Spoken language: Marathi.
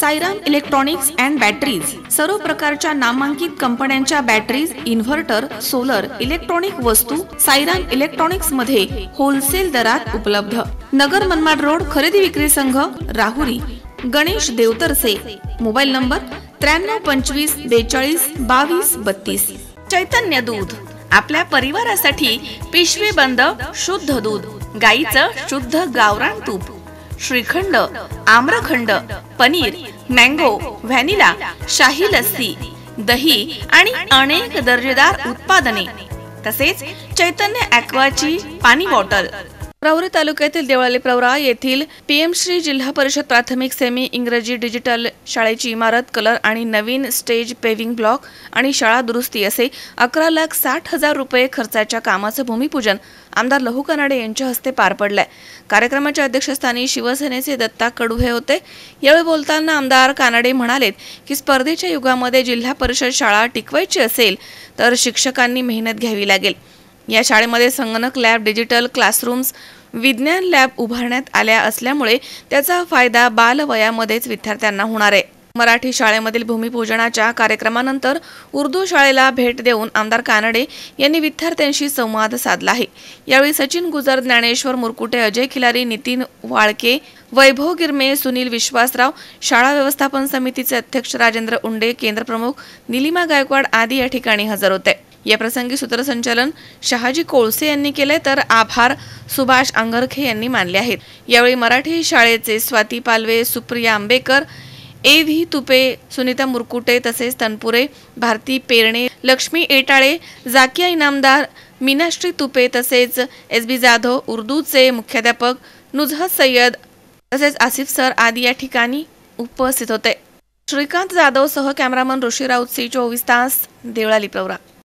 सायरम इलेक्ट्रॉनिक्स अँड बॅटरीज सर्व प्रकारच्या नामांकित कंपन्यांच्या बॅटरीज इन्व्हर्टर सोलर इलेक्ट्रॉनिक वस्तू सायरम इलेक्ट्रॉनिक्समध्ये होलसेल दरात उपलब्ध. नगर मनमाड रोड खरेदी विक्री संघ राहुरी. गणेश देवतरसे. मोबाईल नंबर त्र्याण्णव पंचवीस बेचाळीस बावीस बत्तीस. चैतन्य दूध. आपल्या परिवारासाठी पिशवी बंद शुद्ध दूध. गाईचं शुद्ध गावरान तूप. श्रीखंड आम्रखंड पनीर मँगो व्हॅनिला शाही लस्सी दही आणि अनेक दर्जेदार उत्पादने. तसेच चैतन्य ॲक्वाची पाणी बॉटल. प्रवरी तालुक्यातील देवळाली प्रवरा येथील पीएम श्री जिल्हा परिषद प्राथमिक सेमी इंग्रजी डिजिटल शाळेची इमारत कलर आणि नवीन स्टेज पेव्हिंग ब्लॉक आणि शाळा दुरुस्ती असे अकरा लाख साठ हजार रुपये खर्चाच्या कामाचं भूमिपूजन आमदार लहू कनाडे यांच्या हस्ते पार पडलंय. कार्यक्रमाच्या अध्यक्षस्थानी शिवसेनेचे दत्ता कडू हे होते. यावेळी बोलताना आमदार कानडे म्हणालेत की स्पर्धेच्या युगामध्ये जिल्हा परिषद शाळा टिकवायची असेल तर शिक्षकांनी मेहनत घ्यावी लागेल. या शाळेमध्ये संगणक लॅब डिजिटल क्लासरूम्स विज्ञान लॅब उभारण्यात आल्या असल्यामुळे त्याचा फायदा बालवयामध्येच विद्यार्थ्यांना होणार आहे. मराठी शाळेमधील भूमिपूजनाच्या कार्यक्रमानंतर उर्दू शाळेला भेट देऊन आमदार कानडे यांनी विद्यार्थ्यांशी संवाद साधला आहे. यावेळी सचिन गुजर ज्ञानेश्वर मुरकुटे अजय खिलारी नितीन वाळके वैभव गिरमे सुनील विश्वासराव शाळा व्यवस्थापन समितीचे अध्यक्ष राजेंद्र उंडे केंद्रप्रमुख निलिमा गायकवाड आदी या ठिकाणी हजर होते. याप्रसंगी सूत्रसंचालन शहाजी कोळसे यांनी केले तर आभार सुभाष अंगरखे यांनी मानले आहेत. यावेळी मराठी शाळेचे स्वाती पालवे सुप्रिया आंबेकर ए व्ही तुपे सुनीता मुरकुटे तसेच तनपुरे भारती पेरणे लक्ष्मी एटाळे जाकिया इनामदार मीनाश्री तुपे तसेच एस बी जाधव उर्दूचे मुख्याध्यापक नुजहत सय्यद तसेच आसिफ सर आदी या ठिकाणी उपस्थित होते. श्रीकांत जाधव सह कॅमेरामन ऋषी राऊत सी चोवीस तास देवळाली प्रवरा.